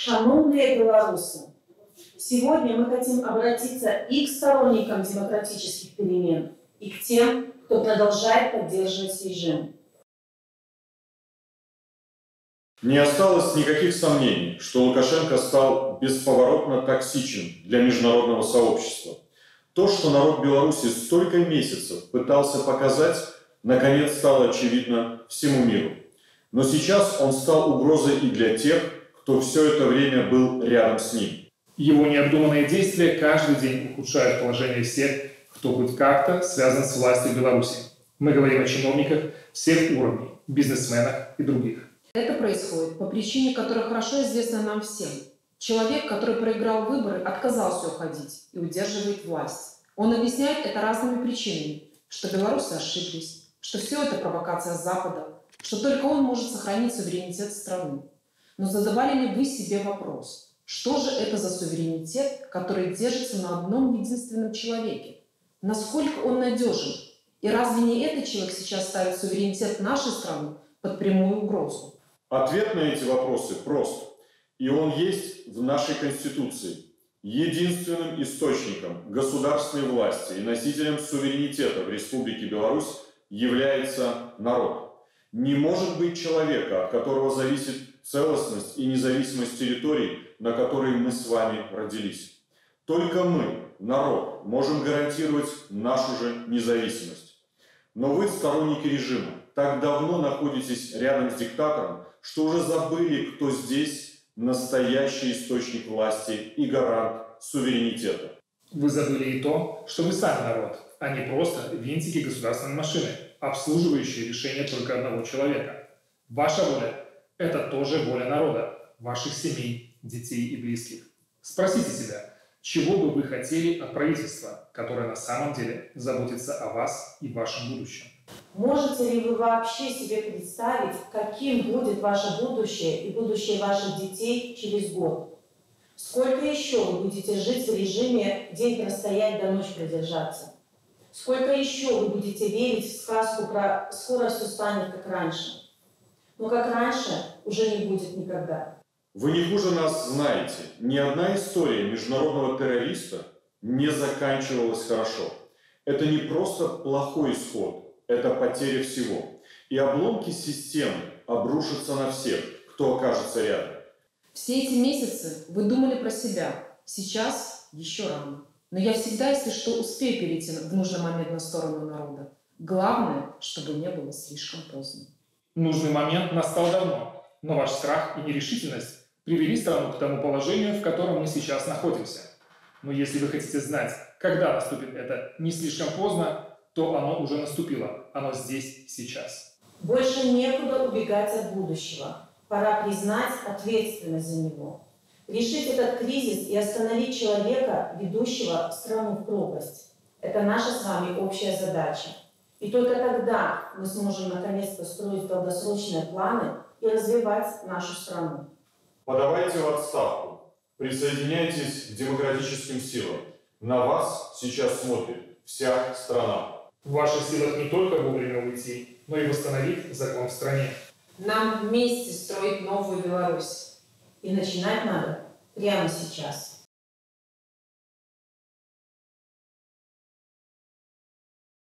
Шановные белорусы, сегодня мы хотим обратиться и к сторонникам демократических перемен, и к тем, кто продолжает поддерживать режим. Не осталось никаких сомнений, что Лукашенко стал бесповоротно токсичен для международного сообщества. То, что народ Беларуси столько месяцев пытался показать, наконец стало очевидно всему миру. Но сейчас он стал угрозой и для тех, кто все это время был рядом с ним. Его необдуманные действия каждый день ухудшают положение всех, кто хоть как-то связан с властью Беларуси. Мы говорим о чиновниках всех уровней, бизнесменах и других. Это происходит по причине, которая хорошо известна нам всем. Человек, который проиграл выборы, отказался уходить и удерживает власть. Он объясняет это разными причинами, что белорусы ошиблись, что все это провокация Запада, что только он может сохранить суверенитет страны. Но задавали ли вы себе вопрос, что же это за суверенитет, который держится на одном единственном человеке? Насколько он надежен? И разве не этот человек сейчас ставит суверенитет нашей страны под прямую угрозу? Ответ на эти вопросы прост. И он есть в нашей Конституции. Единственным источником государственной власти и носителем суверенитета в Республике Беларусь является народ. Не может быть человека, от которого зависит целостность и независимость территорий, на которой мы с вами родились. Только мы, народ, можем гарантировать нашу же независимость. Но вы, сторонники режима, так давно находитесь рядом с диктатором, что уже забыли, кто здесь настоящий источник власти и гарант суверенитета. Вы забыли и то, что вы сами народ, а не просто винтики государственной машины, обслуживающие решения только одного человека. Ваша воля – это тоже воля народа, ваших семей, детей и близких. Спросите себя, чего бы вы хотели от правительства, которое на самом деле заботится о вас и вашем будущем? Можете ли вы вообще себе представить, каким будет ваше будущее и будущее ваших детей через год? Сколько еще вы будете жить в режиме день простоять до ночи продержаться? Сколько еще вы будете верить в сказку про «скоро все станет как раньше»? Но как раньше уже не будет никогда. Вы не хуже нас знаете, ни одна история международного террориста не заканчивалась хорошо. Это не просто плохой исход, это потеря всего. И обломки системы обрушатся на всех, кто окажется рядом. Все эти месяцы вы думали про себя. Сейчас еще рано. Но я всегда, если что, успею перейти в нужный момент на сторону народа. Главное, чтобы не было слишком поздно. Нужный момент настал давно, но ваш страх и нерешительность привели страну к тому положению, в котором мы сейчас находимся. Но если вы хотите знать, когда наступит это не слишком поздно, то оно уже наступило. Оно здесь, сейчас. Больше некуда убегать от будущего. Пора признать ответственность за него. Решить этот кризис и остановить человека, ведущего страну в пропасть. Это наша с вами общая задача. И только тогда мы сможем наконец-то строить долгосрочные планы и развивать нашу страну. Подавайте в отставку. Присоединяйтесь к демократическим силам. На вас сейчас смотрит вся страна. В ваших силах не только вовремя уйти, но и восстановить закон в стране. Нам вместе строить новую Беларусь. И начинать надо прямо сейчас.